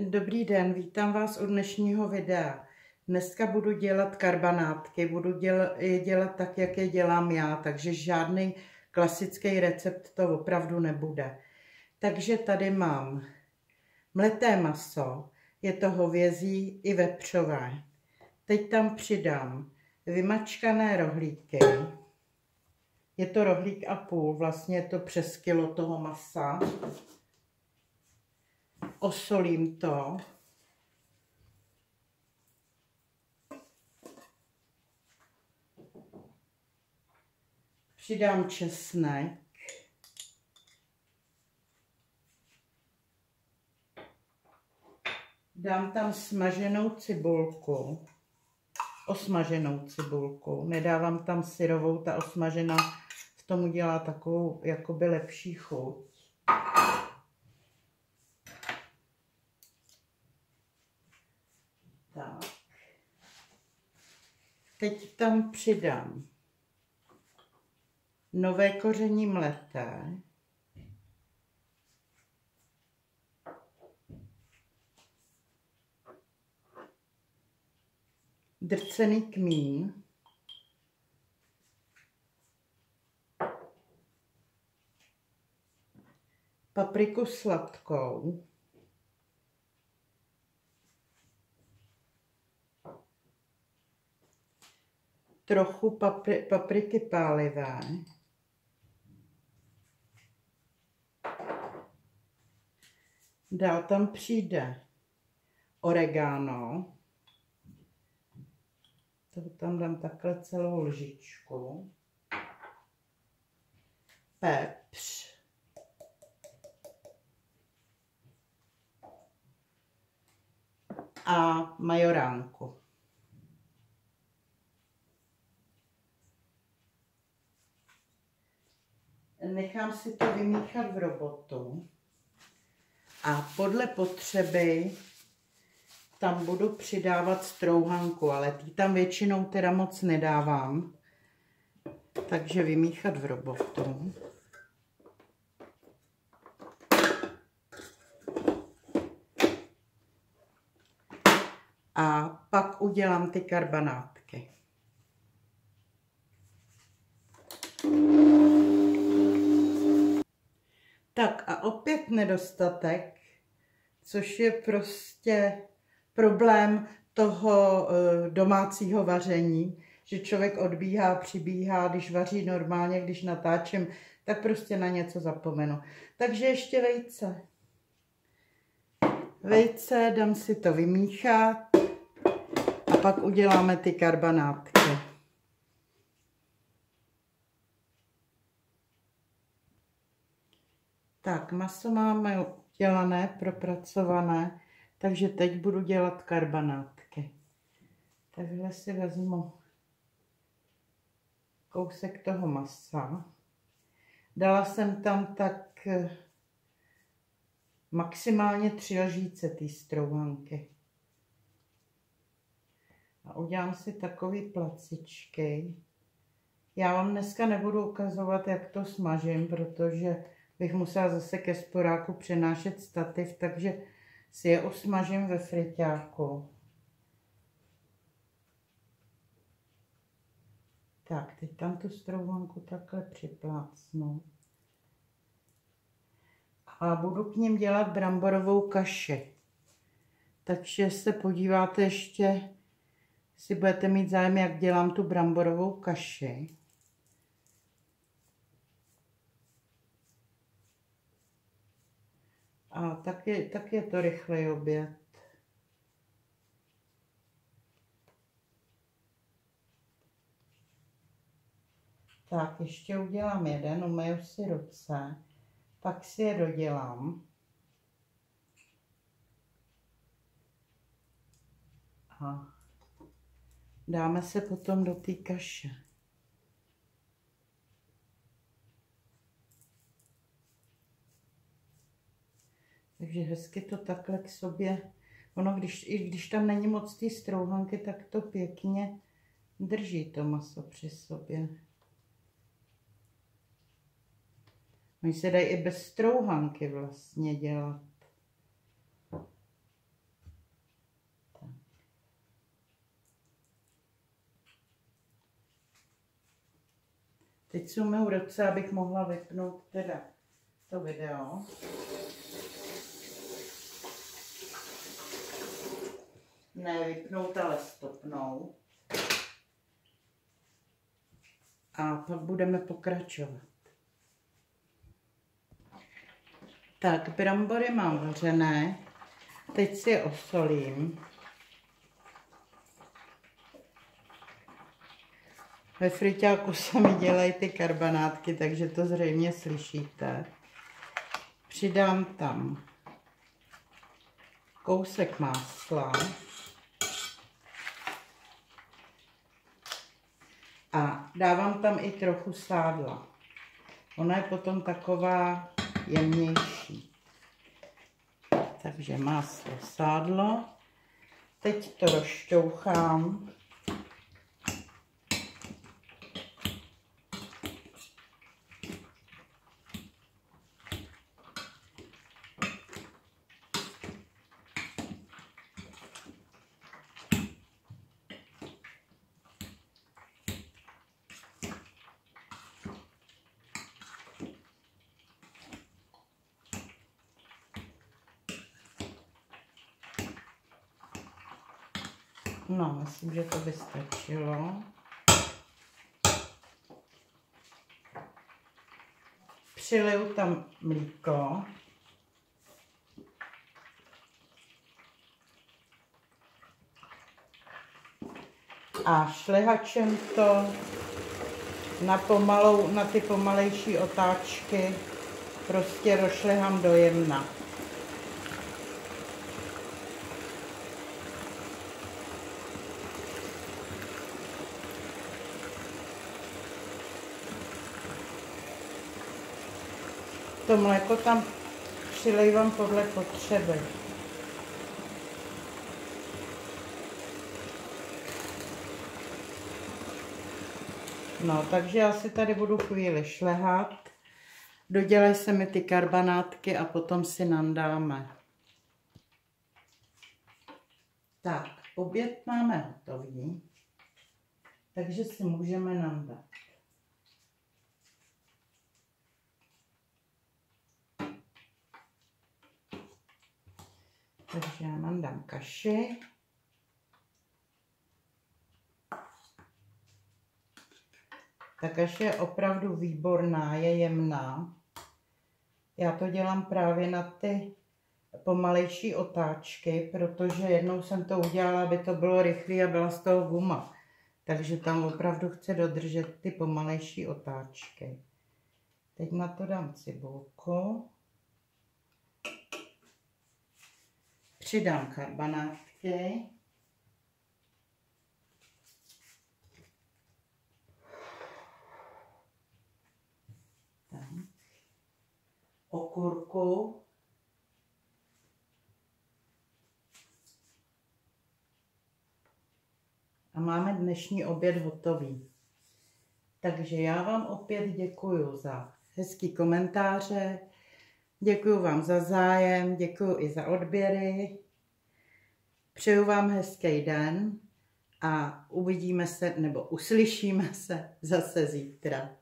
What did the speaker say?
Dobrý den, vítám vás u dnešního videa. Dneska budu dělat karbanátky, budu děl, je dělat tak, jak je dělám já, takže žádný klasický recept to opravdu nebude. Takže tady mám mleté maso, je to hovězí i vepřové. Teď tam přidám vymačkané rohlíky, je to rohlík a půl, vlastně je to přes kilo toho masa osolím to. Přidám česnek. Dám tam smaženou cibulku, osmaženou cibulku. Nedávám tam syrovou, ta osmažená v tomu dělá takovou jakoby lepší chuť. Teď tam přidám nové koření mleté. Drcený kmín. Papriku sladkou. Trochu papri, papriky pálivé. Dál tam přijde oregano. To tam dám takhle celou lžičku. Pepř. A majoránku. Nechám si to vymíchat v robotu a podle potřeby tam budu přidávat strouhanku, ale tý tam většinou teda moc nedávám, takže vymíchat v robotu. A pak udělám ty karbanátky. Tak a opět nedostatek, což je prostě problém toho eh, domácího vaření, že člověk odbíhá, přibíhá, když vaří normálně, když natáčím, tak prostě na něco zapomenu. Takže ještě vejce. Vejce, dám si to vymíchat a pak uděláme ty karbanátky. Tak, maso máme udělané, propracované, takže teď budu dělat karbanátky. Takhle si vezmu kousek toho masa. Dala jsem tam tak eh, maximálně tři lžíce té strouhanky. A udělám si takový placičky. Já vám dneska nebudu ukazovat, jak to smažím, protože bych musela zase ke sporáku přenášet stativ, takže si je osmažím ve friťáku. Tak, teď tam tu strouhanku takhle připlácnu. A budu k ním dělat bramborovou kaši. Takže se podíváte ještě, si budete mít zájem, jak dělám tu bramborovou kaši. A tak je, tak je to rychlej oběd. Tak, ještě udělám jeden, umeju si ruce, pak si je dodělám. A dáme se potom do té kaše. Takže hezky to takhle k sobě, ono když, i když tam není moc ty strouhanky, tak to pěkně drží to maso při sobě. Oni se dají i bez strouhanky vlastně dělat. Tak. Teď si umyju ruce, abych mohla vypnout teda to video. Ne vypnout, ale stopnout. A pak budeme pokračovat. Tak, brambory mám vařené. Teď si je osolím. Ve friťáku se mi dělají ty karbanátky, takže to zřejmě slyšíte. Přidám tam kousek másla. A dávám tam i trochu sádla. Ona je potom taková jemnější. Takže máslo, sádlo. Teď to rozšťouchám. No, myslím, že to by stačilo. Přiliju tam mlíko. A šlehačem to na, pomalou, na ty pomalejší otáčky prostě rošlehám do jemna. To mléko tam přilejvám podle potřeby. No, takže já si tady budu chvíli šlehat. Dodělej se mi ty karbanátky a potom si nandáme. Tak, oběd máme hotový, takže si můžeme nandat. Takže já nám dám kaši. Ta kaše je opravdu výborná, je jemná. Já to dělám právě na ty pomalejší otáčky, protože jednou jsem to udělala, aby to bylo rychlé a byla z toho guma. Takže tam opravdu chci dodržet ty pomalejší otáčky. Teď na to dám cibulku. Přidám karbanátky. Okurku. A máme dnešní oběd hotový. Takže já vám opět děkuji za hezký komentáře, Děkuji vám za zájem, děkuji i za odběry. Přeju vám hezký den a uvidíme se nebo uslyšíme se zase zítra.